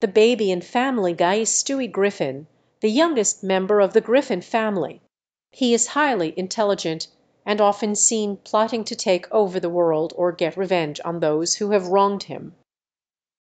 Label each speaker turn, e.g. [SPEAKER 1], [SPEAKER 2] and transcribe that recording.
[SPEAKER 1] The baby in Family Guy is Stewie Griffin, the youngest member of the Griffin family. He is highly intelligent, and often seen plotting to take over the world or get revenge on those who have wronged him.